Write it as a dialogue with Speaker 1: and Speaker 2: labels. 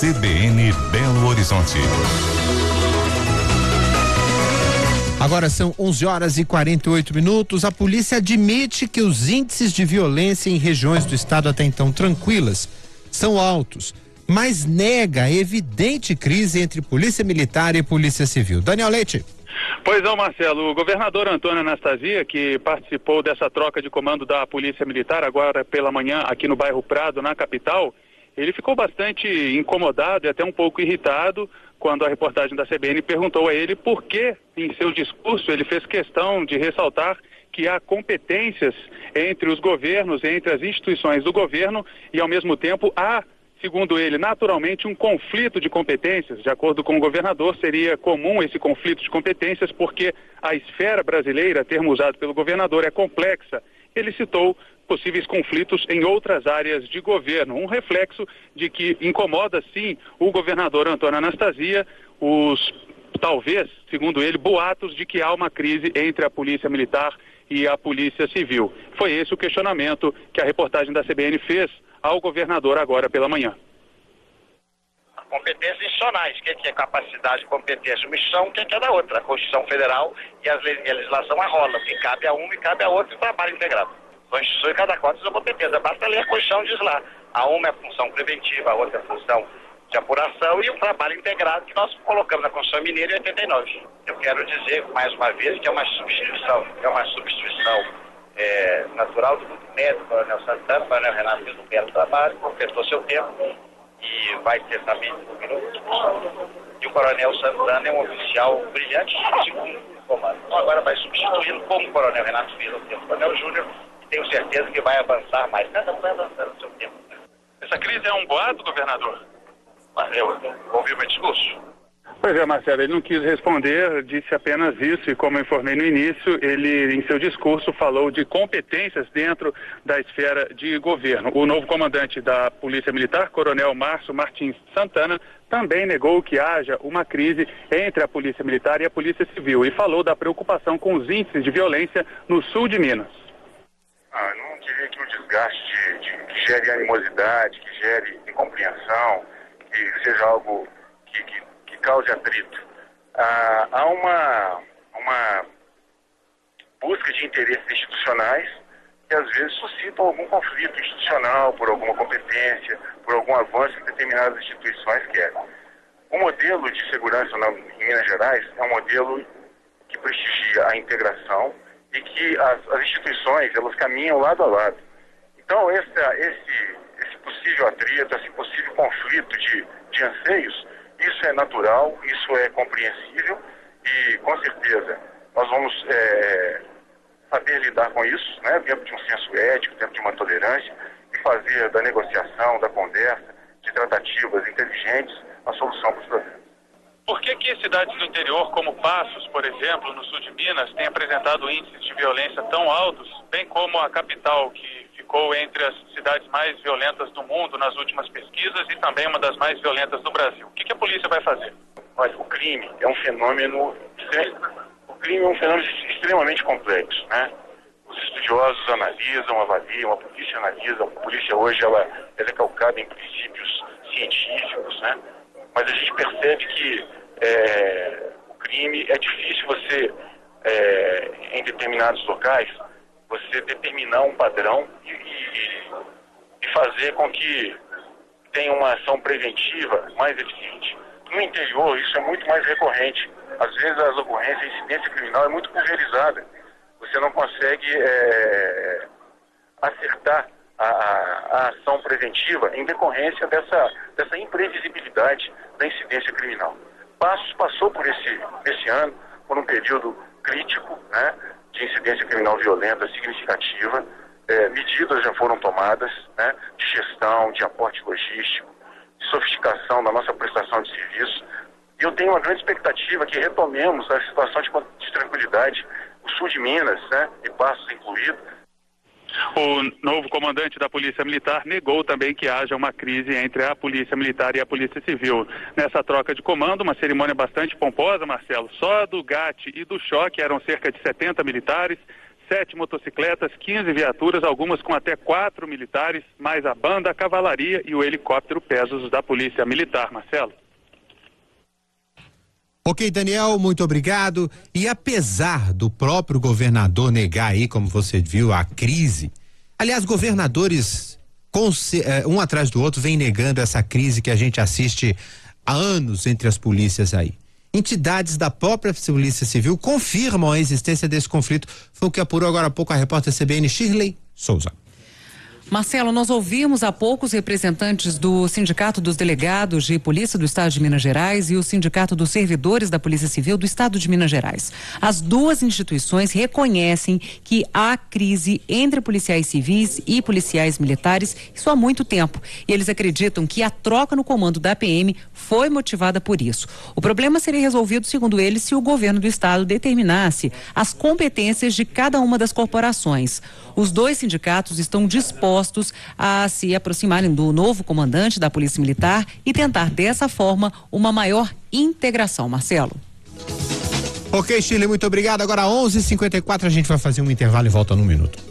Speaker 1: CBN Belo Horizonte.
Speaker 2: Agora são 11 horas e 48 minutos. A polícia admite que os índices de violência em regiões do estado até então tranquilas são altos, mas nega a evidente crise entre polícia militar e polícia civil. Daniel Leite.
Speaker 3: Pois não, Marcelo. O governador Antônio Anastasia, que participou dessa troca de comando da Polícia Militar agora pela manhã aqui no bairro Prado, na capital, ele ficou bastante incomodado e até um pouco irritado quando a reportagem da CBN perguntou a ele por que, em seu discurso, ele fez questão de ressaltar que há competências entre os governos, entre as instituições do governo e, ao mesmo tempo, há segundo ele, naturalmente um conflito de competências. De acordo com o governador, seria comum esse conflito de competências porque a esfera brasileira, termo usado pelo governador, é complexa. Ele citou possíveis conflitos em outras áreas de governo, um reflexo de que incomoda sim o governador Antônio Anastasia os talvez, segundo ele, boatos de que há uma crise entre a Polícia Militar e a Polícia Civil. Foi esse o questionamento que a reportagem da CBN fez ao governador agora pela manhã.
Speaker 4: Competências institucionais, o que é capacidade, competência, missão, o que é da outra? A Constituição Federal e a legislação a rola, que cabe a um e cabe a outro, e trabalho integrado. São instituições, cada qual tem sua competência. Basta ler a Constituição, diz lá. A uma é função preventiva, a outra é função de apuração e o trabalho integrado que nós colocamos na Constituição Mineira em 89. Eu quero dizer, mais uma vez, que é uma substituição, é uma substituição é, natural do grupo médico, Coronel Santana, Coronel Renato fez um trabalho, completou seu tempo e vai ter também um minuto. E o Coronel Santana é um oficial brilhante segundo comando. Então agora vai substituindo como o Coronel Renato fez o tempo. Coronel Júnior, certeza que vai avançar mais. Cada um vai avançando no seu tempo.
Speaker 3: Essa crise é um boato, governador?
Speaker 4: Mas eu ouvi o meu discurso.
Speaker 3: Pois é, Marcelo, ele não quis responder, disse apenas isso, e como eu informei no início, ele, em seu discurso, falou de competências dentro da esfera de governo. O novo comandante da Polícia Militar, Coronel Márcio Martins Santana, também negou que haja uma crise entre a Polícia Militar e a Polícia Civil e falou da preocupação com os índices de violência no sul de Minas.
Speaker 5: Ah, não queria que o desgaste de, de, que gere animosidade, que gere incompreensão, que seja algo que, que cause atrito. Ah, há uma, uma busca de interesses institucionais que às vezes suscitam algum conflito institucional por alguma competência, por algum avanço que determinadas instituições querem. O modelo de segurança na, em Minas Gerais é um modelo que prestigia a integração e que as, as instituições elas caminham lado a lado. Então esse, esse possível atrito, esse possível conflito de, de anseios isso é natural, isso é compreensível e, com certeza, nós vamos é, saber lidar com isso, né, dentro de um senso ético, dentro de uma tolerância e fazer da negociação, da conversa, de tratativas inteligentes, a solução para os problemas.
Speaker 3: Por que, que cidades do interior, como Passos, por exemplo, no sul de Minas, têm apresentado índices de violência tão altos, bem como a capital, que ficou entre as cidades mais violentas do mundo nas últimas pesquisas e também uma das mais violentas do Brasil. O que, que a polícia vai fazer?
Speaker 5: Olha, o crime é um fenômeno o crime é um fenômeno extremamente complexo, né? Os estudiosos analisam, avaliam, a polícia analisa, a polícia hoje ela, ela é calcada em princípios científicos, né? Mas a gente percebe que é, o crime é difícil você, é, em determinados locais, você determinar um padrão e, e, e fazer com que tenha uma ação preventiva mais eficiente. No interior, isso é muito mais recorrente. Às vezes, as ocorrências, a incidência criminal é muito pulverizada. Você não consegue é, acertar a, a, ação preventiva em decorrência dessa, dessa imprevisibilidade da incidência criminal. Passos passou por esse, esse ano, por um período crítico, né? de incidência criminal violenta significativa. É, medidas já foram tomadas né, de gestão, de aporte logístico, de sofisticação da nossa prestação de serviço. E eu tenho uma grande expectativa que retomemos a situação de, de tranquilidade, o sul de Minas, né, e Passos incluído,
Speaker 3: o novo comandante da Polícia Militar negou também que haja uma crise entre a Polícia Militar e a Polícia Civil. Nessa troca de comando, uma cerimônia bastante pomposa, Marcelo, só do GAT e do choque eram cerca de 70 militares, sete motocicletas, 15 viaturas, algumas com até quatro militares, mais a banda, a cavalaria e o helicóptero Pesos da Polícia Militar. Marcelo.
Speaker 2: Ok, Daniel, muito obrigado. E apesar do próprio governador negar aí, como você viu, a crise, aliás, governadores eh, um atrás do outro vem negando essa crise que a gente assiste há anos entre as polícias aí. Entidades da própria Polícia Civil confirmam a existência desse conflito. Foi o que apurou agora há pouco a repórter CBN Shirley Souza.
Speaker 6: Marcelo, nós ouvimos há pouco os representantes do Sindicato dos Delegados de Polícia do Estado de Minas Gerais e o Sindicato dos Servidores da Polícia Civil do Estado de Minas Gerais. As duas instituições reconhecem que há crise entre policiais civis e policiais militares, isso há muito tempo. E eles acreditam que a troca no comando da PM foi motivada por isso. O problema seria resolvido, segundo eles, se o governo do estado determinasse as competências de cada uma das corporações. Os dois sindicatos estão dispostos a se aproximarem do novo comandante da Polícia Militar e tentar dessa forma uma maior integração. Marcelo.
Speaker 2: Ok, Chile, muito obrigado. Agora 11:54 a gente vai fazer um intervalo e volta num minuto.